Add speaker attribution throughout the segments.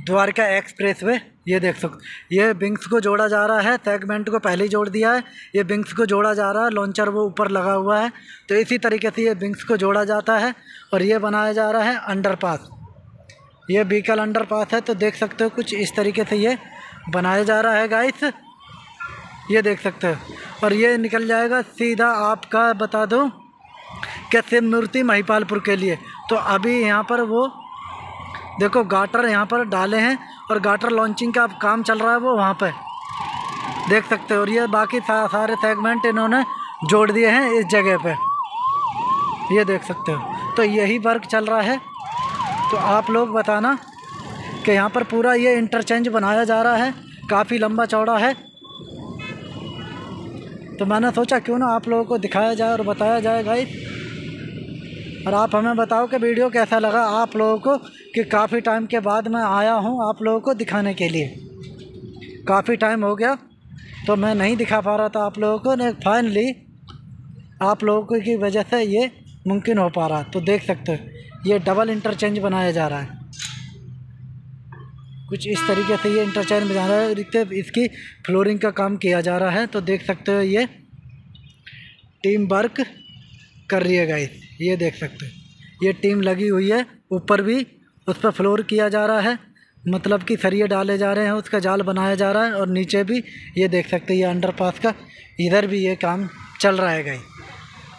Speaker 1: Dwarka express way, ये देख सकते ये बिंग्स को जोड़ा जा रहा है, सेगमेंट को पहले ही जोड़ दिया है, ये बिंग्स को जोड़ा जा रहा है, लॉन्चर वो ऊपर लगा हुआ है तो इसी तरीके से ये बिंग्स को जोड़ा जाता है और ये बनाया जा रहा है अंडरपास। ये व्हीकल अंडरपास है तो देख सकते हो कुछ इस तरीके से ये बनाया जा रहा है गाइस ये देख सकते हो, और ये निकल जाएगा सीधा आपका बता दो कि शिव मूर्ति महिपालपुर के लिए। तो अभी यहाँ पर वो देखो गाटर यहाँ पर डाले हैं और गाटर लॉन्चिंग का काम चल रहा है वो वहाँ पर देख सकते हो और ये बाकी सा, सारे सेगमेंट इन्होंने जोड़ दिए हैं इस जगह पे। ये देख सकते हो। तो यही वर्क चल रहा है। तो आप लोग बताना कि यहाँ पर पूरा ये इंटरचेंज बनाया जा रहा है। काफ़ी लंबा चौड़ा है। तो मैंने सोचा क्यों ना आप लोगों को दिखाया जाए और बताया जाए भाई और आप हमें बताओ कि वीडियो कैसा लगा आप लोगों को कि काफ़ी टाइम के बाद मैं आया हूँ आप लोगों को दिखाने के लिए। काफ़ी टाइम हो गया तो मैं नहीं दिखा पा रहा था आप लोगों को, ने फाइनली आप लोगों की वजह से ये मुमकिन हो पा रहा। तो देख सकते हो, ये डबल इंटरचेंज बनाया जा रहा है। कुछ इस तरीके से ये इंटरचेंज बना रहा है इसकी फ्लोरिंग का काम किया जा रहा है। तो देख सकते हो ये टीम वर्क कर रही है गाइस ये देख सकते हो, ये टीम लगी हुई है, ऊपर भी उस पर फ्लोर किया जा रहा है। मतलब कि सरिये डाले जा रहे हैं, उसका जाल बनाया जा रहा है और नीचे भी, ये देख सकते हैं, ये अंडरपास का, इधर भी ये काम चल रहा है गई।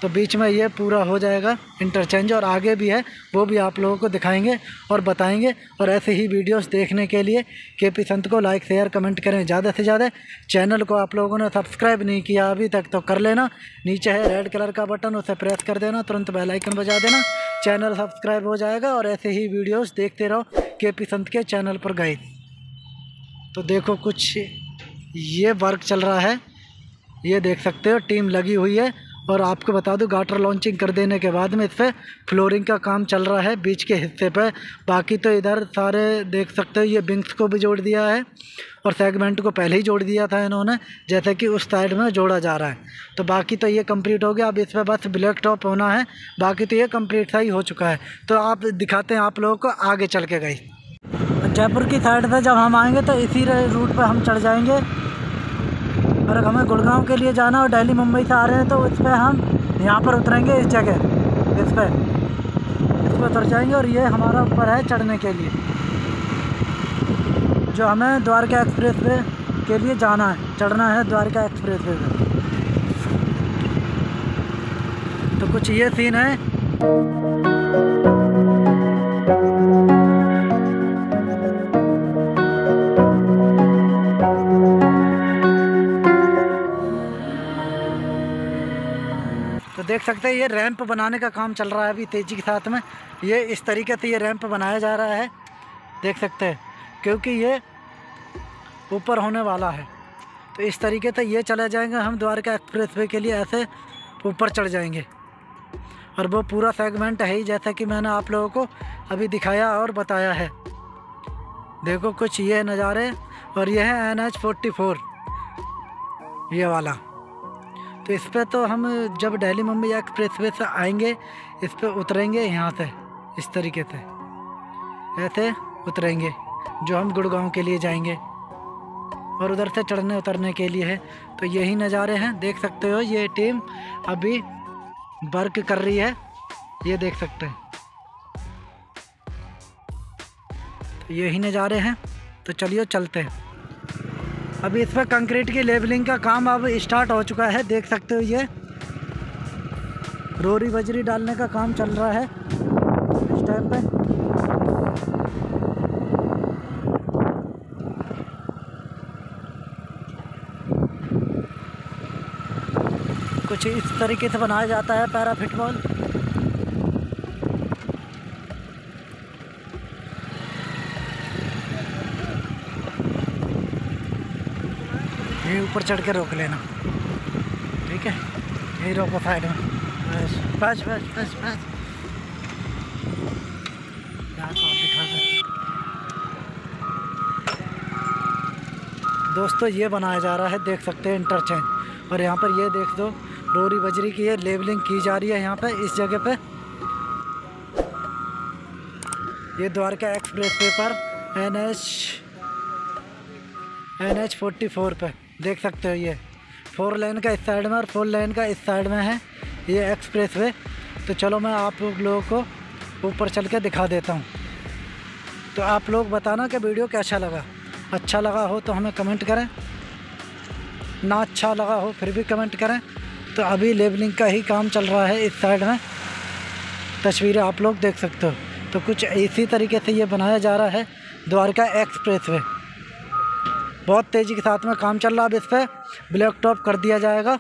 Speaker 1: तो बीच में ये पूरा हो जाएगा इंटरचेंज और आगे भी है, वो भी आप लोगों को दिखाएँगे और बताएँगे। और ऐसे ही वीडियोस देखने के लिए के पी संत को लाइक शेयर कमेंट करें। ज़्यादा से ज़्यादा चैनल को आप लोगों ने सब्सक्राइब नहीं किया अभी तक तो कर लेना। नीचे है रेड कलर का बटन उसे प्रेस कर देना, तुरंत बेलाइकन बजा देना। चैनल सब्सक्राइब हो जाएगा और ऐसे ही वीडियोस देखते रहो, के पी संत के चैनल पर गए। तो देखो कुछ ये वर्क चल रहा है। ये देख सकते हो, टीम लगी हुई है। और आपको बता दूँ गाटर लॉन्चिंग कर देने के बाद में इस पर फ्लोरिंग का काम चल रहा है बीच के हिस्से पर बाकी तो इधर सारे देख सकते हो, ये बिंग्स को भी जोड़ दिया है और सेगमेंट को पहले ही जोड़ दिया था इन्होंने, जैसे कि उस साइड में जोड़ा जा रहा है। तो बाकी तो ये कंप्लीट हो गया, अब इस पर बस ब्लैक टॉप होना है, बाकी तो ये कंप्लीट सा ही हो चुका है। तो आप दिखाते हैं आप लोगों को आगे चल के गई जयपुर की साइड से जब हम आएँगे तो इसी रूट पर हम चढ़ जाएँगे। और हमें गुड़गांव के लिए जाना और दिल्ली, मुंबई से आ रहे हैं तो इस पर हम यहाँ पर उतरेंगे इस जगह, इस पर इस पर उतर जाएँगे और ये हमारा ऊपर है चढ़ने के लिए, जो हमें द्वारका एक्सप्रेस वे के लिए जाना है, चढ़ना है द्वारका एक्सप्रेस वे में तो कुछ ये सीन है। देख सकते हैं, ये रैंप बनाने का काम चल रहा है अभी तेज़ी के साथ में। ये इस तरीके से ये रैंप बनाया जा रहा है, देख सकते हैं, क्योंकि ये ऊपर होने वाला है। तो इस तरीके से ये चले जाएँगे, हम द्वारका एक्सप्रेस वे के लिए ऐसे ऊपर चढ़ जाएँगे। और वो पूरा सेगमेंट है ही, जैसा कि मैंने आप लोगों को अभी दिखाया और बताया है। देखो कुछ ये नज़ारे, और ये है एन एच फोर्टी फोर, ये वाला। तो इस पर तो हम जब दिल्ली मुंबई एक्सप्रेस वे से आएँगे, इस पर उतरेंगे यहाँ से, इस तरीके से। ऐसे उतरेंगे, जो हम गुड़गांव के लिए जाएँगे। और उधर से चढ़ने उतरने के लिए है। तो यही नज़ारे हैं, देख सकते हो ये टीम अभी वर्क कर रही है, ये देख सकते हैं। तो यही नज़ारे हैं तो चलिए चलते हैं। अभी इस पर कंक्रीट की लेबलिंग का काम अब स्टार्ट हो चुका है, देख सकते हो ये। रोरी बजरी डालने का काम चल रहा है इस टाइम पे। कुछ इस तरीके से बनाया जाता है पैरा फिटबॉल ये ऊपर चढ़ के रोक लेना। ठीक है? यही रोको साइड में। बस बस बस बस बस। दोस्तों, ये बनाया जा रहा है, देख सकते हैं इंटरचेंज और यहाँ पर ये देख दो, डोरी बजरी की ये लेबलिंग की जा रही है यहाँ पे, इस जगह पे। ये द्वारका एक्सप्रेस वे पर, N H N H forty four पर देख सकते हो ये। फोर लेन का इस साइड में और फोर लेन का इस साइड में है ये एक्सप्रेस वे तो चलो मैं आप लोगों को ऊपर चल के दिखा देता हूँ। तो आप लोग बताना कि वीडियो कैसा लगा। अच्छा लगा हो तो हमें कमेंट करें। ना अच्छा लगा हो फिर भी कमेंट करें। तो अभी लेबलिंग का ही काम चल रहा है इस साइड में। तस्वीरें आप लोग देख सकते हो। तो कुछ इसी तरीके से ये बनाया जा रहा है। द्वारका एक्सप्रेस वे बहुत तेज़ी के साथ में काम चल रहा है इस पर ब्लैक टॉप कर दिया जाएगा।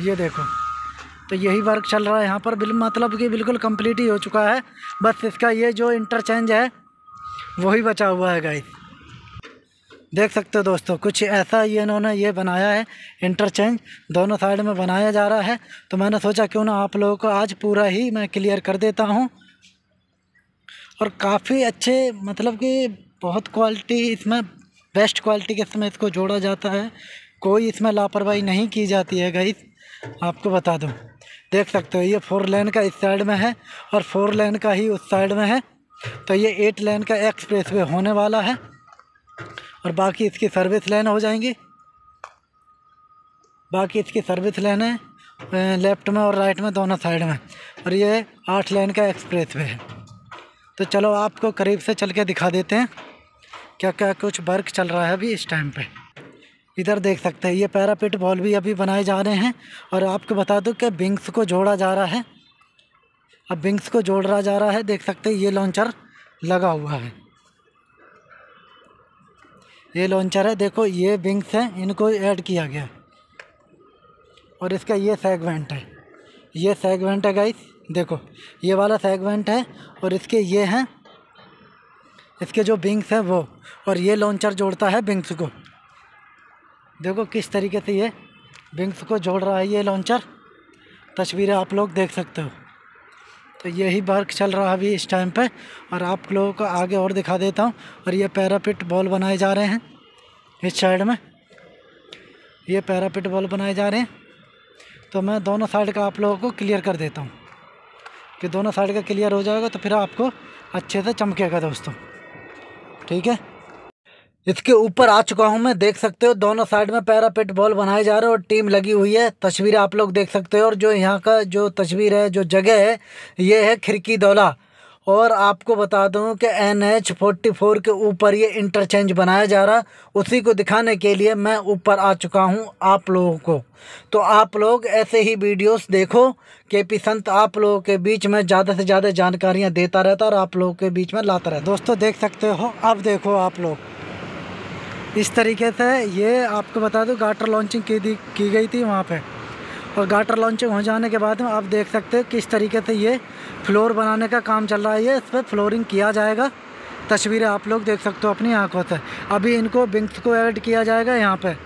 Speaker 1: ये देखो। तो यही वर्क चल रहा है यहाँ पर। बिल मतलब कि बिल्कुल कंप्लीट ही हो चुका है। बस इसका ये जो इंटरचेंज है, वही बचा हुआ है गाइस देख सकते हो दोस्तों, कुछ ऐसा ये इन्होंने ये बनाया है इंटरचेंज दोनों साइड में बनाया जा रहा है। तो मैंने सोचा क्यों ना आप लोगों को आज पूरा ही मैं क्लियर कर देता हूँ। और काफ़ी अच्छे मतलब कि बहुत क्वालिटी इसमें बेस्ट क्वालिटी के इसमें इसको जोड़ा जाता है। कोई इसमें लापरवाही नहीं की जाती है गाइस आपको बता दूँ। देख सकते हो, ये फोर लेन का इस साइड में है और फोर लेन का ही उस साइड में है। तो ये एट लेन का एक्सप्रेस वे होने वाला है और बाकी इसकी सर्विस लेन हो जाएँगी। बाकी इसकी सर्विस लेन है लेफ़्ट में और राइट में दोनों साइड में और ये आठ लेन का एक्सप्रेस वे है। तो चलो आपको करीब से चल के दिखा देते हैं। क्या क्या कुछ वर्क चल रहा है अभी इस टाइम पे? इधर देख सकते हैं, ये पैरापिट बॉल भी अभी बनाए जा रहे हैं। और आपको बता दूँ कि बिंग्स को जोड़ा जा रहा है। अब बिंग्स को जोड़ रहा जा रहा है, देख सकते हैं, ये लॉन्चर लगा हुआ है। ये लॉन्चर है, देखो, ये बिंग्स हैं, इनको ऐड किया गया। और इसका ये सेगमेंट है। ये सेगमेंट है गाइस देखो, ये वाला सेगमेंट है, और इसके ये हैं इसके जो बिंग्स हैं वो, और ये लॉन्चर जोड़ता है बिंग्स को। देखो किस तरीके से ये बिंग्स को जोड़ रहा है ये लॉन्चर तस्वीरें आप लोग देख सकते हो। तो यही वर्क चल रहा है अभी इस टाइम पे, और आप लोगों को आगे और दिखा देता हूँ, और ये पैरापिट बॉल बनाए जा रहे हैं इस साइड में। ये पैरापिट बॉल बनाए जा रहे हैं। तो मैं दोनों साइड का आप लोगों को क्लियर कर देता हूँ। कि दोनों साइड का क्लियर हो जाएगा तो फिर आपको अच्छे से चमकेगा दोस्तों। ठीक है? इसके ऊपर आ चुका हूँ मैं, देख सकते हो, दोनों साइड में पैरापिट बॉल बनाए जा रहे हैं और टीम लगी हुई है। तस्वीरें आप लोग देख सकते हो और जो यहाँ का जो तस्वीर है, जो जगह है, ये है खिड़की दौला। और आपको बता दूँ कि एन एच फोर्टी फोर के ऊपर ये इंटरचेंज बनाया जा रहा। उसी को दिखाने के लिए मैं ऊपर आ चुका हूँ आप लोगों को। तो आप लोग ऐसे ही वीडियोस देखो। के पी संत आप लोगों के बीच में ज़्यादा से ज़्यादा जानकारियाँ देता रहता और आप लोगों के बीच में लाता रहता। दोस्तों, देख सकते हो, अब देखो आप लोग। इस तरीके से ये आपको बता दूँ गाटर लॉन्चिंग की की गई थी वहाँ पर और गाटर लॉन्चिंग हो जाने के बाद में आप देख सकते हैं किस तरीके से ये फ्लोर बनाने का काम चल रहा है। ये इस पर फ्लोरिंग किया जाएगा। तस्वीरें आप लोग देख सकते हो अपनी आँखों से। अभी इनको बिंक्स को ऐड किया जाएगा यहाँ पे।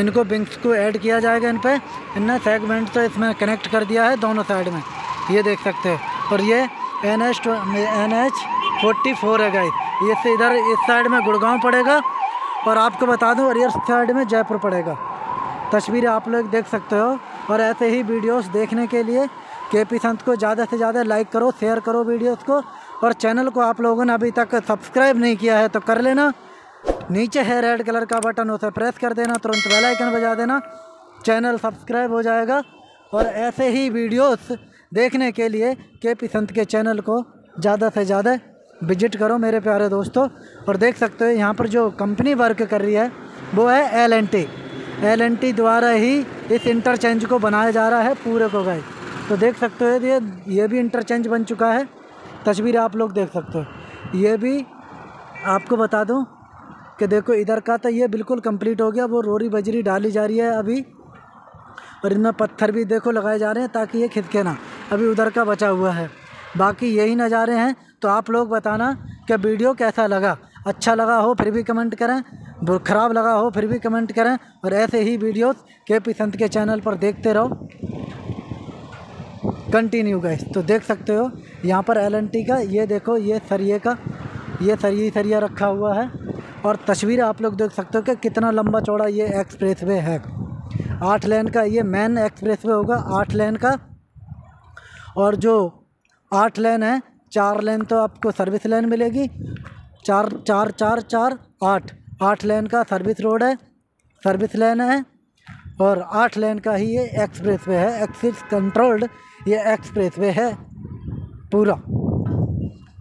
Speaker 1: इनको बिंक्स को ऐड किया जाएगा इन पर इनने सेगमेंट तो इसमें कनेक्ट कर दिया है दोनों साइड में। ये देख सकते हो। और ये N H N H forty four है गाइस ये से इधर इस साइड में गुड़गांव पड़ेगा। और आपको बता दूँ, और इस साइड में जयपुर पड़ेगा। तस्वीरें आप लोग देख सकते हो। और ऐसे ही वीडियोस देखने के लिए के पी संत को ज़्यादा से ज़्यादा लाइक करो शेयर करो वीडियोस को और चैनल को आप लोगों ने अभी तक सब्सक्राइब नहीं किया है तो कर लेना। नीचे है रेड कलर का बटन उसे प्रेस कर देना, तुरंत बेल आइकन बजा देना चैनल सब्सक्राइब हो जाएगा। और ऐसे ही वीडियोस देखने के लिए के पी संत के चैनल को ज़्यादा से ज़्यादा विज़िट करो मेरे प्यारे दोस्तों। और देख सकते हो यहाँ पर जो कंपनी वर्क कर रही है, वो है एल एन टी एल द्वारा ही इस इंटरचेंज को बनाया जा रहा है, पूरे को गए तो देख सकते हो ये ये भी इंटरचेंज बन चुका है। तस्वीर आप लोग देख सकते हो। ये भी आपको बता दूँ कि देखो इधर का तो ये बिल्कुल कंप्लीट हो गया, वो रोरी बजरी डाली जा रही है अभी। और इनमें पत्थर भी देखो लगाए जा रहे हैं ताकि ये खिदके ना। अभी उधर का बचा हुआ है। बाकी यही नज़ारे हैं। तो आप लोग बताना कि वीडियो कैसा लगा। अच्छा लगा हो फिर भी कमेंट करें। ख़राब लगा हो, फिर भी कमेंट करें और ऐसे ही वीडियोस के पी संत के चैनल पर देखते रहो। कंटिन्यू गए तो देख सकते हो, यहाँ पर एलएनटी का, ये देखो, ये सरिये का, ये सरिये सरिया रखा हुआ है। और तस्वीर आप लोग देख सकते हो कि कितना लंबा चौड़ा ये एक्सप्रेस है। आठ लेन का, ये मेन एक्सप्रेस होगा, आठ लेन का। और जो आठ लेन है, चार लेन तो आपको सर्विस लेन मिलेगी। चार चार चार चार, आठ। आठ लेन का सर्विस रोड है सर्विस लेन है, और आठ लेन का ही ये एक्सप्रेस वे है एक्सिस कंट्रोल्ड ये एक्सप्रेस वे है पूरा।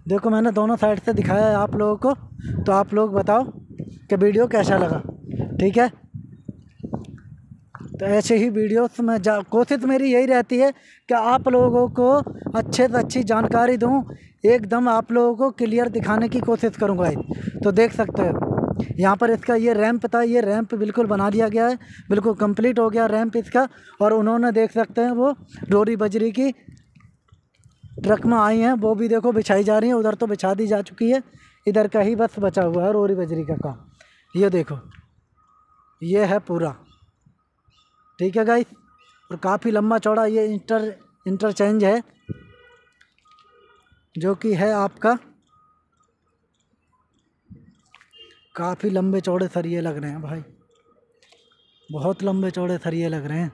Speaker 1: देखो मैंने दोनों साइड से दिखाया है आप लोगों को तो आप लोग बताओ कि वीडियो कैसा लगा, ठीक है? तो ऐसे ही वीडियोस में जा, कोशिश मेरी यही रहती है कि आप लोगों को अच्छे से अच्छी जानकारी दूँ, एकदम आप लोगों को क्लियर दिखाने की कोशिश करूँगा। तो देख सकते हो। यहाँ पर इसका ये रैंप था, ये रैंप बिल्कुल बना दिया गया है, बिल्कुल कंप्लीट हो गया रैंप इसका, और उन्होंने देख सकते हैं वो रोरी बजरी की ट्रक में आई हैं, वो भी देखो बिछाई जा रही है, उधर तो बिछा दी जा चुकी है, इधर का ही बस बचा हुआ है रोरी बजरी का काम। ये देखो, ये है पूरा। ठीक है गाइस और काफ़ी लंबा चौड़ा ये इंटर इंटरचेंज है, जो कि है आपका काफ़ी लंबे चौड़े सरिये लग रहे हैं भाई। बहुत लंबे चौड़े सरिये लग रहे हैं।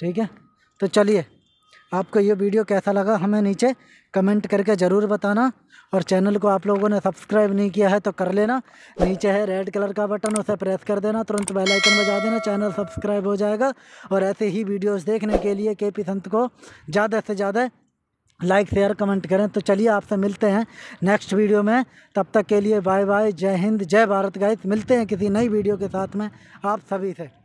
Speaker 1: ठीक है? तो चलिए, आपको ये वीडियो कैसा लगा हमें नीचे कमेंट करके ज़रूर बताना और चैनल को आप लोगों ने सब्सक्राइब नहीं किया है तो कर लेना। नीचे है रेड कलर का बटन, उसे प्रेस कर देना, तुरंत बेल आइकन बजा देना, चैनल सब्सक्राइब हो जाएगा। और ऐसे ही वीडियोस देखने के लिए के पी संत को ज़्यादा से ज़्यादा लाइक शेयर कमेंट करें। तो चलिए आपसे मिलते हैं नेक्स्ट वीडियो में। तब तक के लिए बाय बाय जय हिंद, जय भारत गाइस मिलते हैं किसी नई वीडियो के साथ में। आप सभी से।